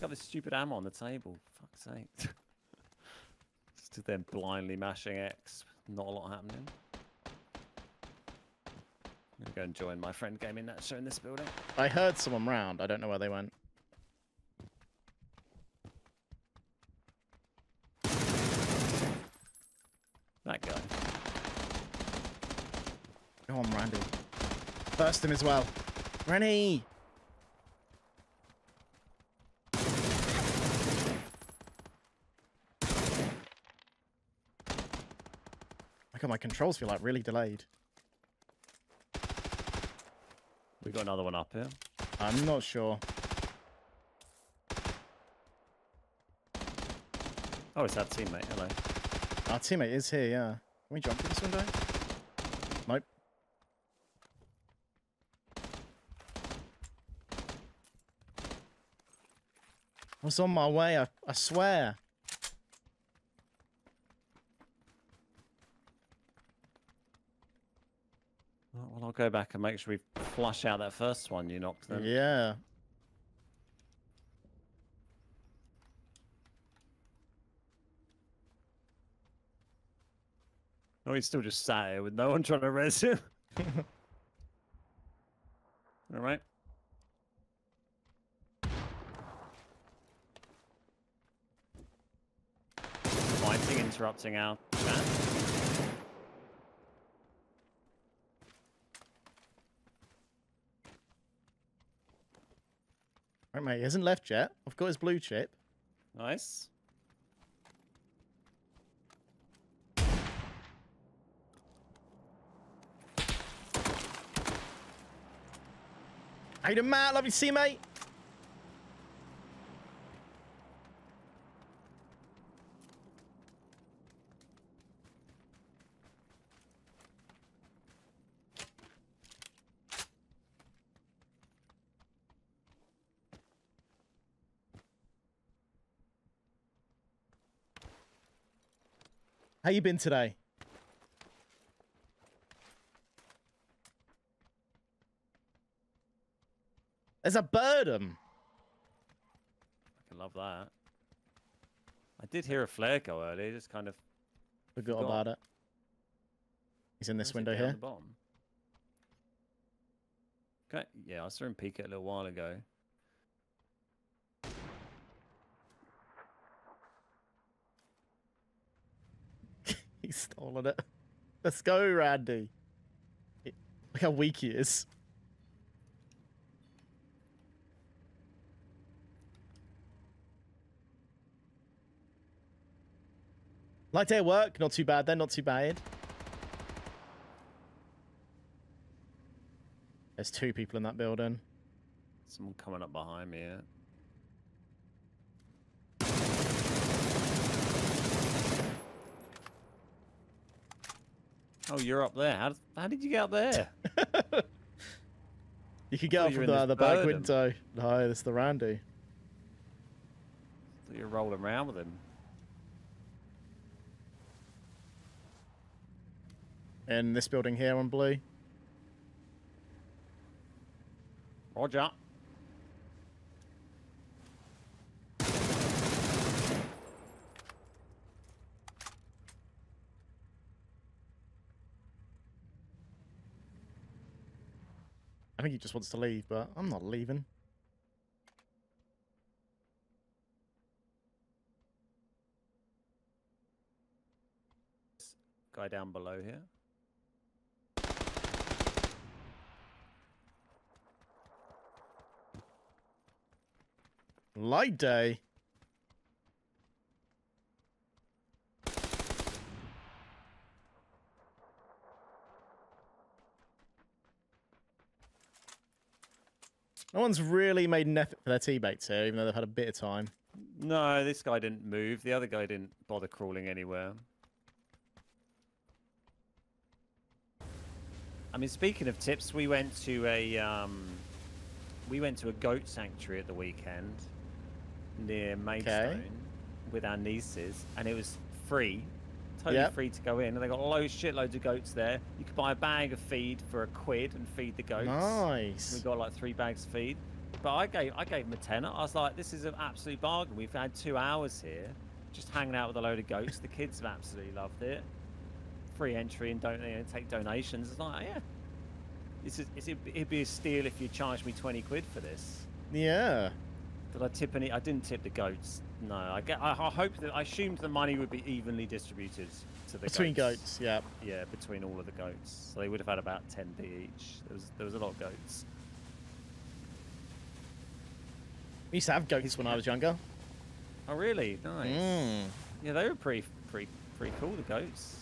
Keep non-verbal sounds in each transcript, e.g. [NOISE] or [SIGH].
pick up this stupid ammo on the table. Fuck's sake. [LAUGHS] Stood there blindly mashing X. Not a lot happening. I'm gonna go and join my friend Gaming Nacho in this building. I heard someone round. I don't know where they went. That guy. Go on, Randy. Burst him as well. Rennie! My controls feel like really delayed. We got another one up here. I'm not sure. Oh, it's that teammate. Hello. Our teammate is here, yeah. Can we jump through this window? Nope. I was on my way, I, I swear. Oh, Well, I'll go back and make sure we flush out that first one you knocked them. Yeah. Oh, he's still just sat here with no one trying to res him. [LAUGHS] All right. Fighting, interrupting our chat. Right, mate, he hasn't left yet. I've got his blue chip. Nice. How you doing, Matt? Lovely to see you, mate. How you been today? There's a birdum. I can love that. I did hear a flare go earlier, just kind of. Forgot Forgot. about it. He's in this where's window here. Okay, yeah, I saw him peek it a little while ago. He's stolen it. Let's go, Randy. Look how weak he is. Light day at work, not too bad then, not too bad. There's two people in that building. Someone coming up behind me. Yeah. Oh, you're up there. How, how did you get up there? [LAUGHS] You could get up from the, the back window. No, that's the Randy. Thought you were rolling around with him. In this building here on blue. Roger. I think he just wants to leave, but I'm not leaving. Guy down below here. Light day. No one's really made an effort for their teammates here, even though they've had a bit of time. No, this guy didn't move. The other guy didn't bother crawling anywhere. I mean, speaking of tips, we went to a um, we went to a goat sanctuary at the weekend near Maidstone with our nieces, and it was free, totally Yep. free to go in. And they got loads, shitloads of goats there. You could buy a bag of feed for a quid and feed the goats. Nice. We got like three bags of feed. but I gave I gave him a tenner. I was like, this is an absolute bargain. We've had two hours here, just hanging out with a load of goats. The kids have absolutely loved it. Free entry and don't you know, take donations. It's like, yeah, this is it's, it'd be a steal if you charged me twenty quid for this. Yeah. Did I tip any? I didn't tip the goats. No, I get. I, I hope that I assumed the money would be evenly distributed to the Between goats. goats, yeah. Yeah, between all of the goats. So they would have had about 10p each. There was there was a lot of goats. We used to have goats when I was younger. Oh really? Nice. Mm. Yeah, they were pretty pretty pretty cool. The goats.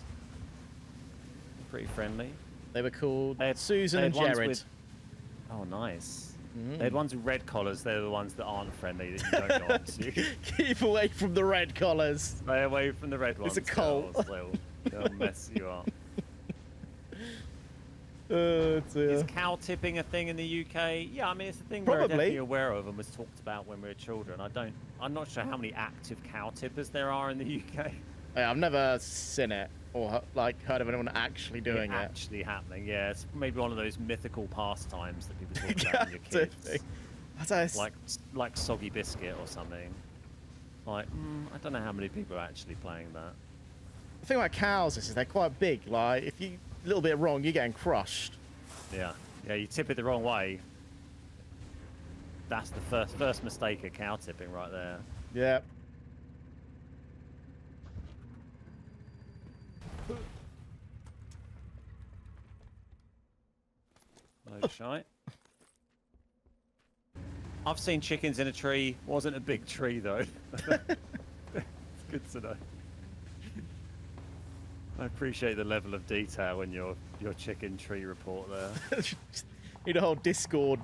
Pretty friendly. They were called They had- Susan they and had ones Jared. with- Oh, nice. Mm. They had ones with red collars. They're the ones that aren't friendly that you don't go [LAUGHS] up to. Keep away from the red collars. Stay away from the red ones. It's a cult. They'll, they'll mess you up. [LAUGHS] Dear. Is cow tipping a thing in the UK? Yeah, I mean it's a thing we're definitely aware of and was talked about when we were children. I don't. I'm not sure how many active cow tippers there are in the UK. [LAUGHS] Yeah, I've never seen it or like heard of anyone actually doing it. actually happening. Yeah, it's maybe one of those mythical pastimes that people talk [LAUGHS] about when you're kids. I like like soggy biscuit or something. Like mm, I don't know how many people are actually playing that. the thing about cows is, is they're quite big. Like if you a little bit wrong, you're getting crushed. Yeah, yeah, you tip it the wrong way. That's the first first mistake of cow tipping right there. Yeah. Shite. I've seen chickens in a tree. Wasn't a big tree though. it's [LAUGHS] good to know. I appreciate the level of detail in your your chicken tree report there. [LAUGHS] Need a whole Discord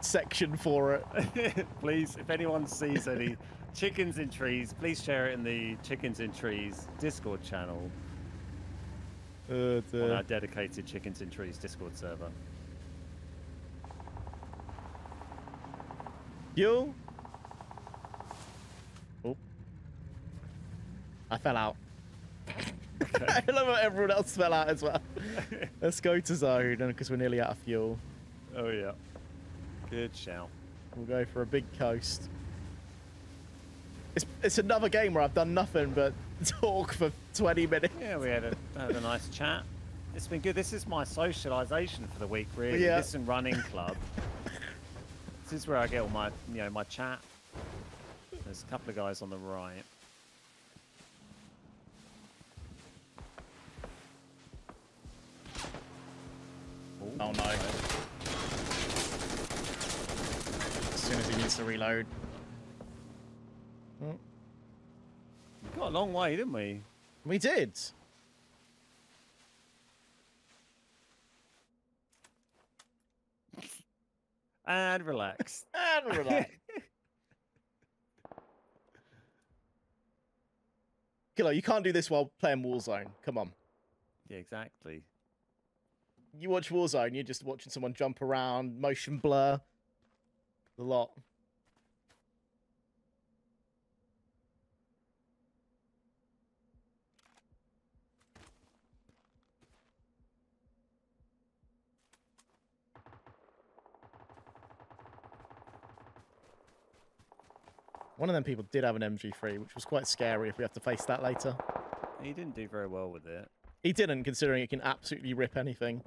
section for it. [LAUGHS] please, if anyone sees any chickens in trees, please share it in the Chickens in Trees Discord channel Uh, on our dedicated Chickens in Trees Discord server. You? Oh. I fell out. [LAUGHS] I love how everyone else fell out as well. [LAUGHS] Let's go to zone because we're nearly out of fuel. Oh yeah. Good shout. We'll go for a big coast. It's, it's another game where I've done nothing but [LAUGHS] talk for 20 minutes. Yeah, we had a, had a nice chat. It's been good. This is my socialisation for the week, really. Yeah. This and running club. This is where I get all my, you know, my chat. There's a couple of guys on the right. Ooh, Oh, no. okay. As soon as he needs to reload. Oh, We got a long way, didn't we? We did. And relax. [LAUGHS] And relax. Killer, you can't do this while playing Warzone. Come on. yeah, exactly. You watch Warzone, you're just watching someone jump around, motion blur. A lot. One of them people did have an MG3, which was quite scary if we have to face that later. He didn't do very well with it. He didn't, considering it can absolutely rip anything.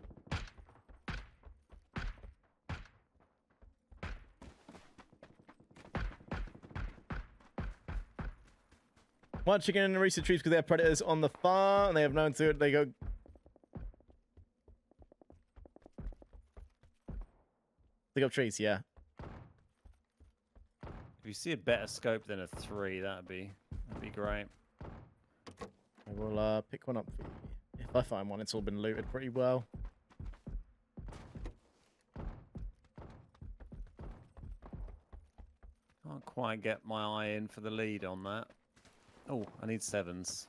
One chicken in the recent trees because they have predators on the farm and they have known to it. They go. Dig up trees, yeah. If you see a better scope than a three, that'd be that'd be great. I will uh, pick one up for you. If I find one, it's all been looted pretty well. Can't quite get my eye in for the lead on that. Oh, I need sevens.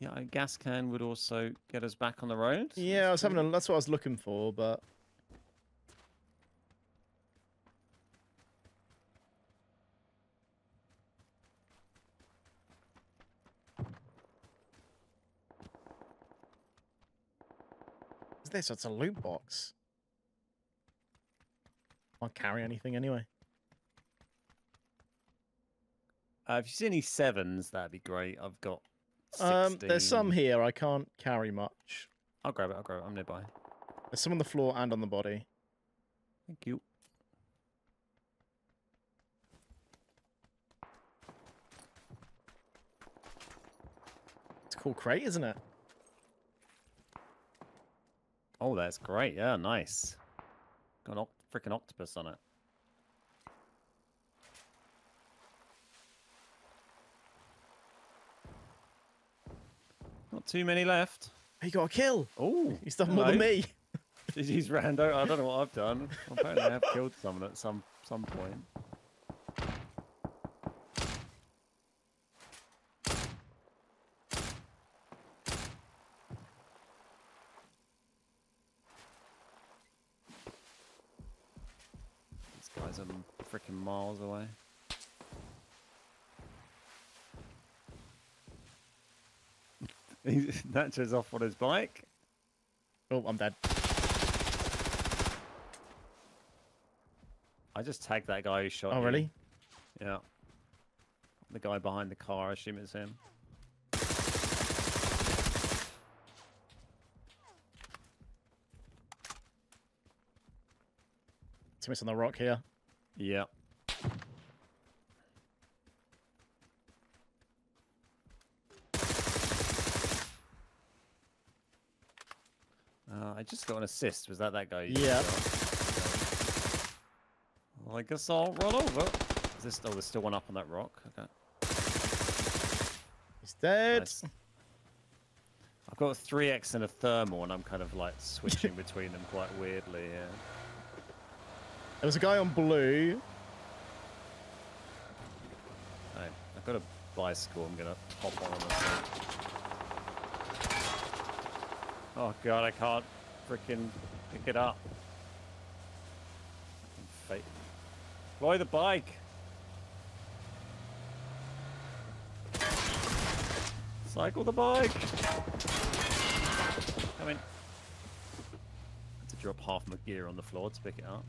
Yeah, a gas can would also get us back on the road. Yeah, I was having a, that's what I was looking for, but is this? It's a loot box. I'll carry anything anyway. Uh, if you see any sevens, that'd be great. I've got. 16. Um, there's some here. I can't carry much. I'll grab it. I'll grab it. I'm nearby. There's some on the floor and on the body. Thank you. It's a cool crate, isn't it? Oh, that's great. Yeah, nice. Got an freaking octopus on it. Not too many left. He got a kill. Oh, He's done more than me. [LAUGHS] He's rando. I don't know what I've done. Apparently, I have killed someone at some some point. These guys are freaking miles away. [LAUGHS] Nacho's off on his bike. Oh, I'm dead. I just tagged that guy who shot Oh, you. really? Yeah. The guy behind the car, I assume it's him. Something's on the rock here. Yeah. Just got an assist. Was that that guy? Yeah. Well, I guess I'll run over. Is this? Oh, there's still one up on that rock. Okay. He's dead. Nice. I've got a 3x and a thermal, and I'm kind of like switching [LAUGHS] between them quite weirdly. Yeah. There was a guy on blue. Right, I've got a bicycle. I'm gonna hop on. Oh god, I can't freaking pick it up. Fate. Fly the bike. Cycle the bike. Come in. had to drop half my gear on the floor to pick it up.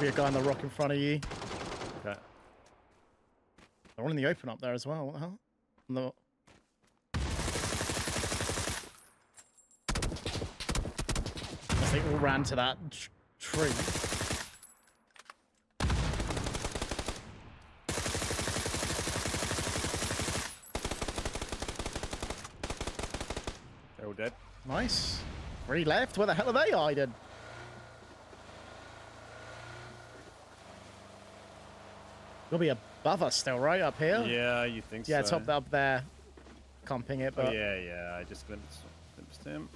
Be a guy on the rock in front of you. They're all in the open up there as well. What the hell? The... They all ran to that tr- tree. They're all dead. Nice. Three left. Where the hell are they hiding? You'll be above us still, right? Up here? Yeah, you think so. Yeah, so? top up there. Comping it, Oh, but yeah, yeah. I just glimpsed, glimpsed him.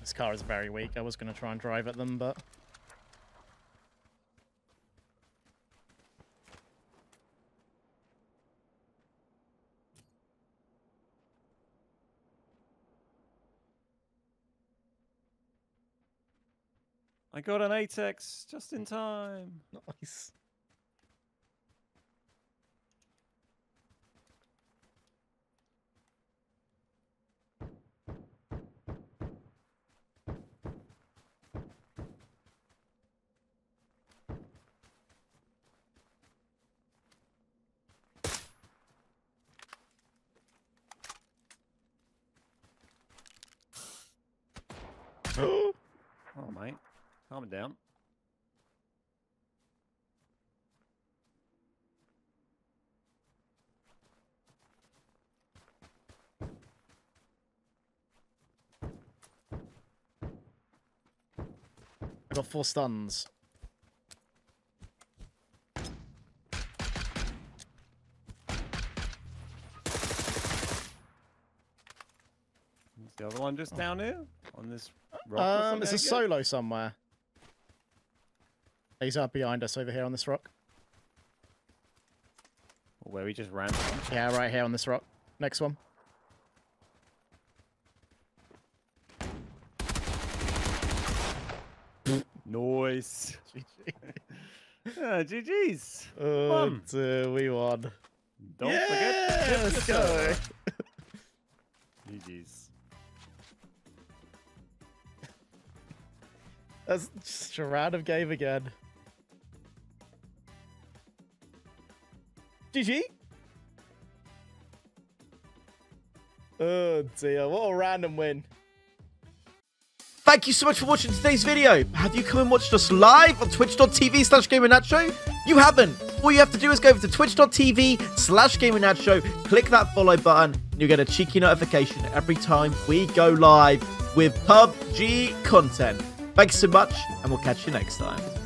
this car is very weak. I was going to try and drive at them, but... I got an 8x just in time. [LAUGHS] Nice. Oh, mate. Calm it down. I got four stuns. The other one just down oh. here? On this Um, I a solo somewhere. He's up behind us over here on this rock. Where we just ran from? Yeah, right here on this rock. Next one. Noise. GG. [LAUGHS] [LAUGHS] Uh, GG's. Oh, we won. Don't yeah, forget. Let's go. GG's. That's just a random game again. GG. Oh dear, what a random win. Thank you so much for watching today's video. Have you come and watched us live on twitch.tv slash Show? You haven't. All you have to do is go over to twitch.tv slash Show, click that follow button, and you'll get a cheeky notification every time we go live with PUBG content. Thanks so much, and we'll catch you next time.